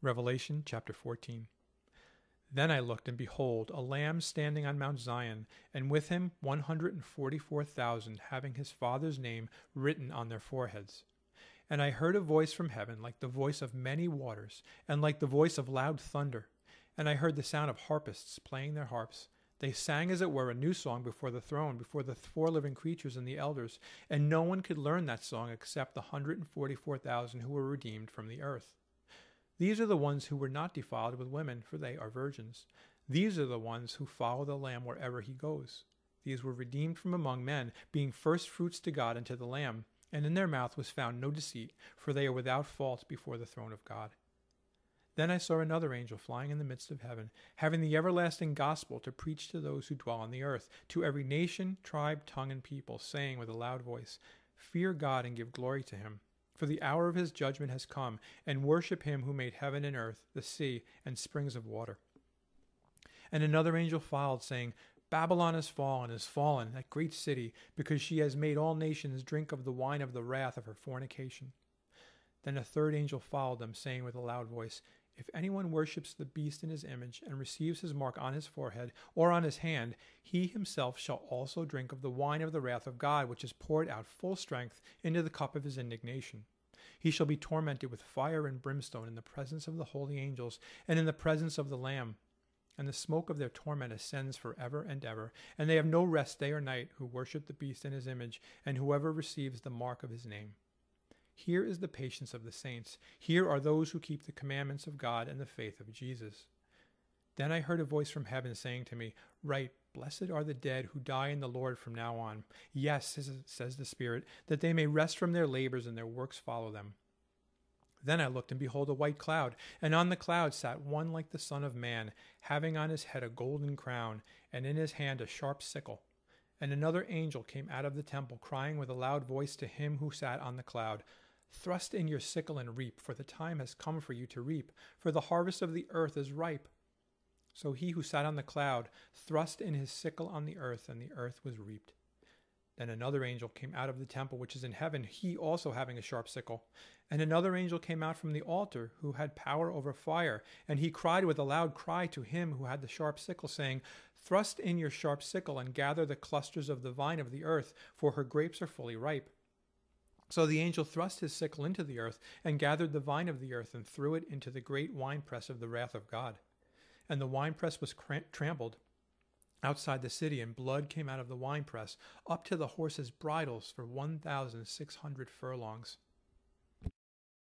Revelation chapter 14. Then I looked, and behold, a lamb standing on Mount Zion, and with him 144,000, having his Father's name written on their foreheads. And I heard a voice from heaven, like the voice of many waters, and like the voice of loud thunder. And I heard the sound of harpists playing their harps. They sang, as it were, a new song before the throne, before the four living creatures and the elders, and no one could learn that song except the 144,000 who were redeemed from the earth. These are the ones who were not defiled with women, for they are virgins. These are the ones who follow the Lamb wherever he goes. These were redeemed from among men, being first fruits to God and to the Lamb. And in their mouth was found no deceit, for they are without fault before the throne of God. Then I saw another angel flying in the midst of heaven, having the everlasting gospel to preach to those who dwell on the earth, to every nation, tribe, tongue, and people, saying with a loud voice, Fear God and give glory to him for the hour of his judgment has come, and worship him who made heaven and earth, the sea, and springs of water. And another angel followed, saying, Babylon is fallen, is fallen, that great city, because she has made all nations drink of the wine of the wrath of her fornication. Then a third angel followed them, saying with a loud voice, If anyone worships the beast in his image, and receives his mark on his forehead or on his hand, he himself shall also drink of the wine of the wrath of God, which is poured out full strength into the cup of his indignation. He shall be tormented with fire and brimstone in the presence of the holy angels and in the presence of the Lamb. And the smoke of their torment ascends for ever and ever. And they have no rest day or night who worship the beast in his image, and whoever receives the mark of his name. Here is the patience of the saints. Here are those who keep the commandments of God and the faith of Jesus. Then I heard a voice from heaven saying to me, Write, Blessed are the dead who die in the Lord from now on. Yes, says the Spirit, that they may rest from their labors and their works follow them. Then I looked, and behold, a white cloud, and on the cloud sat one like the Son of Man, having on his head a golden crown, and in his hand a sharp sickle. And another angel came out of the temple, crying with a loud voice to him who sat on the cloud, Thrust in your sickle and reap, for the time has come for you to reap, for the harvest of the earth is ripe. So he who sat on the cloud thrust in his sickle on the earth, and the earth was reaped. Then another angel came out of the temple which is in heaven, he also having a sharp sickle. And another angel came out from the altar, who had power over fire, and he cried with a loud cry to him who had the sharp sickle, saying, Thrust in your sharp sickle, and gather the clusters of the vine of the earth, for her grapes are fully ripe. So the angel thrust his sickle into the earth, and gathered the vine of the earth, and threw it into the great winepress of the wrath of God and the winepress was trampled outside the city, and blood came out of the winepress up to the horses' bridles for 1,600 furlongs.